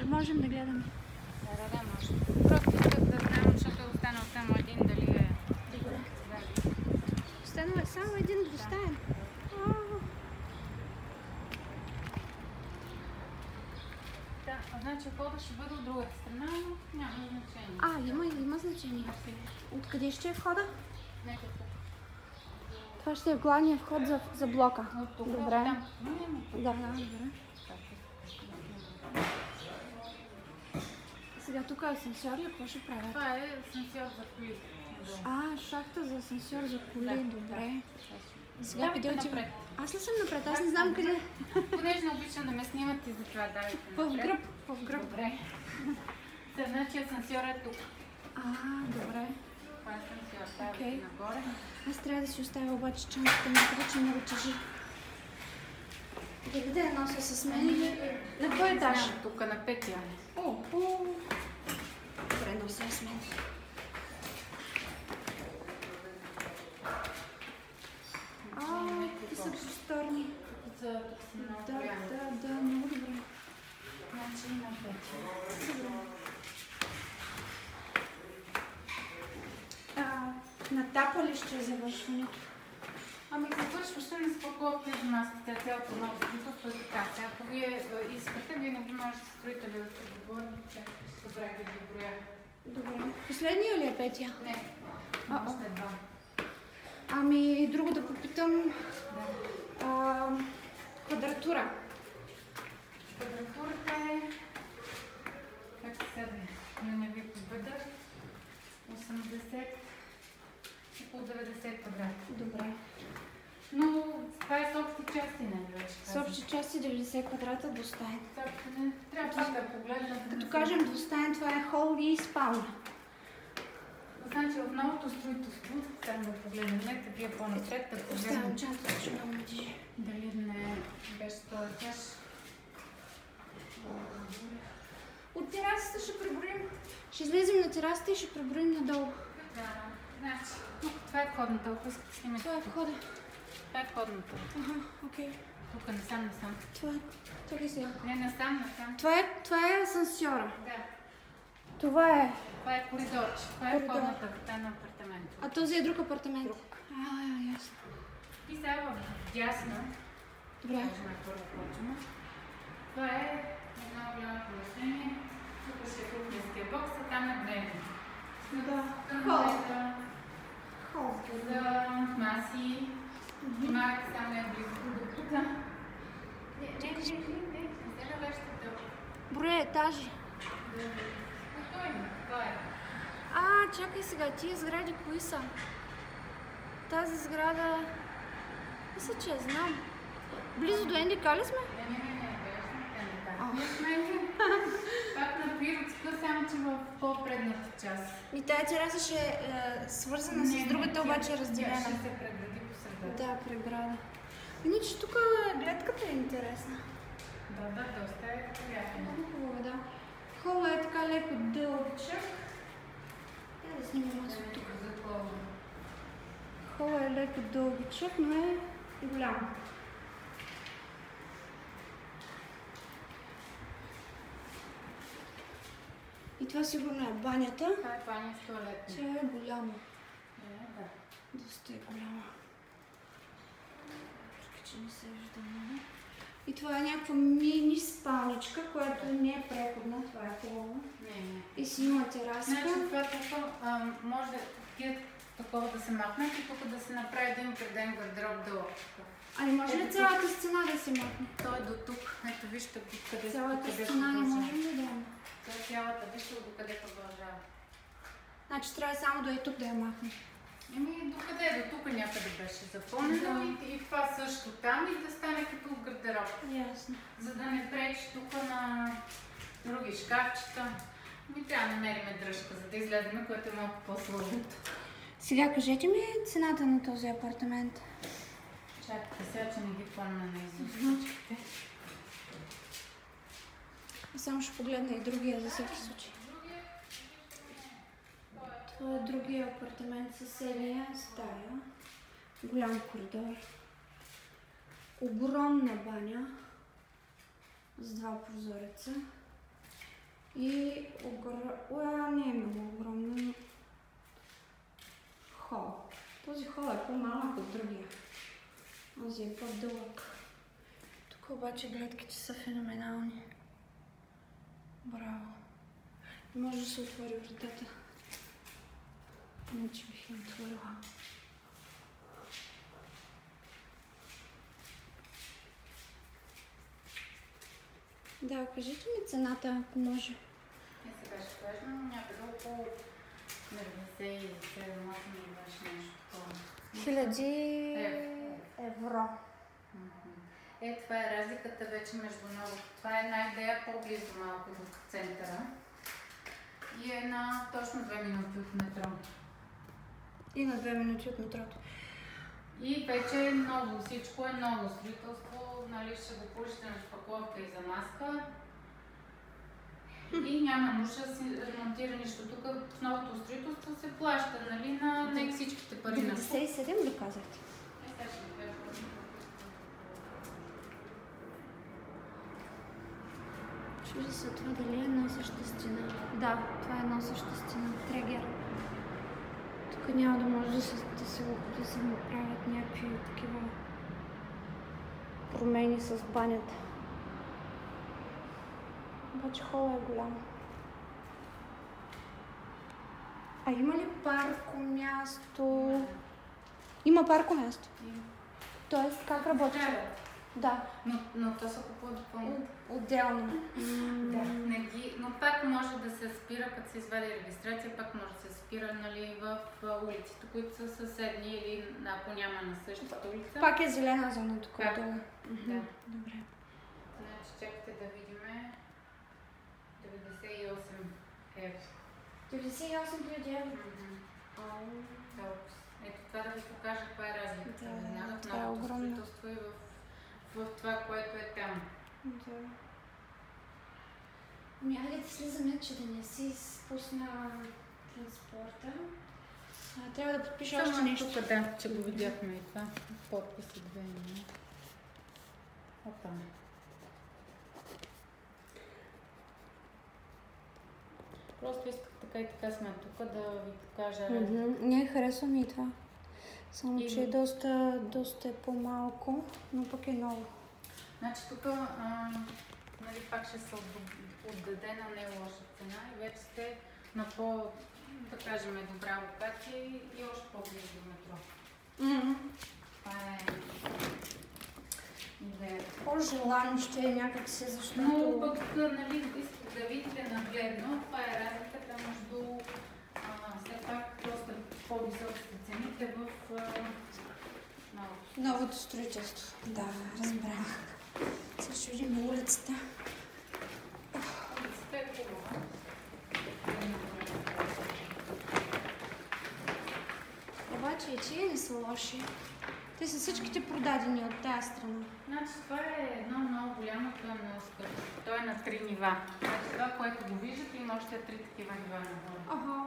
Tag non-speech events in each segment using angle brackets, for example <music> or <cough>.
Може- Можем да гледаме. Да, да, да, може. Просто исках да знам, защото е останал само един, дали е... Добре. Останал е само един двустаен. Да, значи входа ще бъде от другата страна, но няма значение. А, има, има значение. Откъде ще е входа? Нека тук. Това ще е главният вход за, за блока. Добре. Да, да, добре. Тук е асансьор ли? Какво ще правят? Това е асансьор за коли. А, шахта за асансьор за коли. Да. Добре. Сега Давайте къде отива? напред. Аз ли съм напред? Аз не знам къде. Понеже не обичам да ме снимат и затова давайте <laughs> В гръб. В гръб. Добре. Та, значи асансьор е тук. А, добре. Това е асансьор. Е нагоре. Аз трябва да си оставя обаче чантата някъде, че много тежи. Дали да я нося с мен или... На кой етаж? Тук на петия. О, о. Я с мен. А, какви са просторни. Да, да, да, много добре. Значи на петия. Добре. А, на тапа ли ще е завършването? Ами завършваш се на спокойно маската, цялото ново строителство е така. Ако вие е, искате, вие не можете строители да се договорите, добре да ги броя. Добре. Последния ли е петия? Не, А, още два. Ами, друго да попитам. Да. А, квадратура. Квадратурата е... Как се седне? Да не ви победа. 80 около 90 квадрата. Добре. 290 квадрата двустаен. Трябва да погледнем. Като кажем двустаен, това е хол и спална. Значи от новото строителство, трябва да погледнем, нека вие по-напред да е, погледнем. Оставям част, защото много ми тежи. Дали не е беше този етаж. От терасата ще преборим. Ще излезем на терасата и ще преборим надолу. Да, значи. Това е входната, ако искате снимете. Това е входа. Това е входната. Ага, окей. Тук не сам, не сам. Това е... Е сега. Не, не сам, не сам. Това е, това е асансьора. Да, Това е... това е коридорче. Това е входната врата на апартамента. А този е друг апартамент. А, ясно. И сега в дясно, Добре. Можем първо почваме. Това е едно голямо помещение. Тук ще е кухненския бокс, а там е древно. Да. Хол. Хол. за маси. Внимавайте само е близо до тук. Не, не, не, не, не, не се долу. Броя етажи. Спокойно, това е. А, чакай сега, тия сгради кои са? Тази сграда... Мисля, че я знам. Близо до НДК ли сме? Не, не, не, не, не, не, А. не, не, не, не. Пак Пиротска, само че в по-предната част. И тая тераса ще е е, свързана с другата, тя- обаче е Тя разделена. ще се прегради по средата. Да, преграда. Иначе тук гледката е интересна. Да, да, доста е приятно. Много хубаво, да. Хола е така леко дългичък. Я да снимам аз от тук. Хола е леко дългичък, но е голям. И това сигурно е банята. Това е баня с туалет. Тя е голяма. Да, да. Доста е голяма. Въпреки, че не се вижда много. И това е някаква мини спалничка, която не е преходна. Това е хубаво. Не, не. И си има тераска. Значи това тук а, може да такова да се махнат и тук да се направи един преден гардероб долу. Ами може ли цялата стена да се махне? Той е до тук. Ето вижте къде Цялата къде стена не можем да я Е цялата, вижте до къде продължава. Значи трябва само да е тук да я махне. Еми, докъде е? До тук някъде беше запълнено и, и това също там и да стане като гардероб. Ясно. За да не пречи тук на други шкафчета. Ми трябва да намерим дръжка, за да излезем, което е малко по-сложно. Сега кажете ми цената на този апартамент. Чакайте сега, че не ги помня на изустичките. Само ще погледна и другия за всеки случай. Това е другия апартамент съседния стая. Голям коридор. Огромна баня с два прозореца. И огр... Уа, не е много огромно. но- Хол. Този хол е по-малък от другия. Този е по-дълъг. Тук обаче гледките са феноменални. Браво. Не може да се отвори вратата. Иначе бих я отворила. Да, кажете ми цената, ако може. Не се беше важно, но някъде около 97-8 или нещо такова. Хиляди Евро. евро. Е, това е разликата вече между много. Това е една идея по-близо малко до центъра. И е на точно две минути от метро. И на две минути от метрото. И вече е ново, всичко е ново. Строителство, нали, ще го получите на шпакловка и за маска. И няма нужда да се ремонтира нищо. Тук в новото строителство се плаща, нали, на не всичките пари на 97 ли казахте? Е, сега ще Чужда се това дали е една и съща стена. Да, това е една и съща стена. Трегер. Тук няма да може да се, да се, да се направят някакви такива промени с банята. Обаче хола е голям. А има ли парко място? Има парко място. Тоест, как работи? Да, Но, но то се купува допълнително. отделно. Да, не ги, но пак може да се спира, като се извади регистрация, пак може да се спира нали, в улиците, които са съседни или ако няма на същата улица. Пак е зелена зона отдолу. Да. Мгм, Добре. Значи, чакайте да видим. 98 евро. 98 хиляди евро. Ето това да ви покажа каква е разликата. Да, в това е огромно. строителство и в, в това, което е там. Да. Ами айде да слизаме, че да не си изпусна транспорта. А, трябва да подпиша още Само нещо. Тук, да, че го видяхме и това. Подписи две има. Опа. Просто исках така и така сме тук да ви покажа. Мгм, Ние харесваме и това. Само, И- че е доста, доста е по-малко, но пък е ново. Значи тук нали, пак ще се отд- отдаде на не лоша цена и вече сте на по, да кажем, добра локация и, и още по-близо до метро. Това е идеята. По-желано ще е някакси, Но защото... пък, нали, исках да видите нагледно, това е разликата между а, все пак доста по-високите цените в а, новото. Новото строителство. Да, разбрах. Сега ще видим улицата. Е. Обаче и тия не са лоши. Те са всичките продадени от тази страна. Значи това е едно много голямо, скъпо. То е на три нива. Значи това, което го виждате, има още три такива нива нагоре. Ага.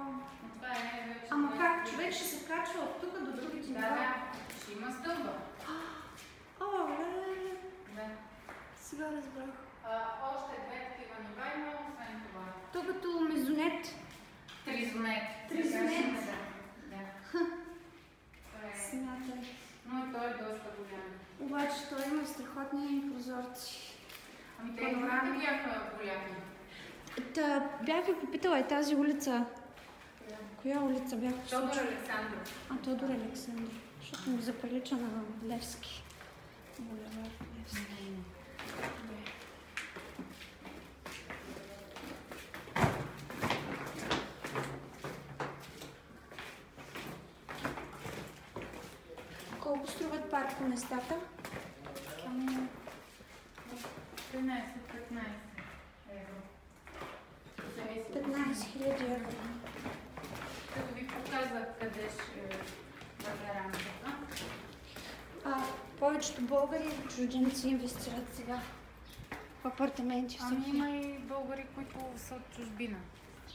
Това е вече... Ама това е- как? Човек ще се качва от тук до другите Да, нива? да. Ще има стълба. О. Да. Сега разбрах. А, още две такива нива има, освен това. То като мезонет. Тризонет. Тризонет. Да. да. Е... Смятай. Но и той е доста голям. Обаче той има страхотни прозорци. Ами те и бяха голями. Та, бях ви попитала и тази улица. Коя улица бях Тодор? Александров. А, Тодор Александров. Защото ми заприлича на Левски. Булевар Левски. Колко струват паркоместата? Ами, 13-15 евро. Зависи от 15 000 евро. Като ви показах къде ще бъде рамката. А повечето българи и чужденци инвестират сега в апартаменти. Ами има и българи, които са от чужбина.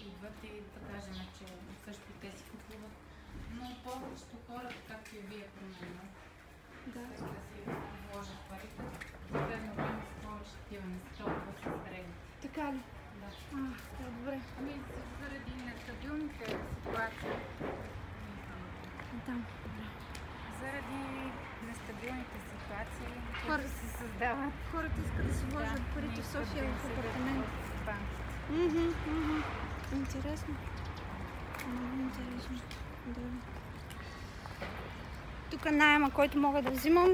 Идват и да кажем, че също те си купуват. Но повечето хора, както и вие, примерно, Да. да си вложат парите. В последно време са повече такива, не са толкова с древни. Така ли? Да. А, да. Добре. Ами заради нестабилните ситуации. Там. Добре. Заради нестабилните ситуации, които се създават. Хората искат да си вложат Да, парите в София в апартамент. Интересно. Много интересно. Да. Тук найема, който мога да взимам.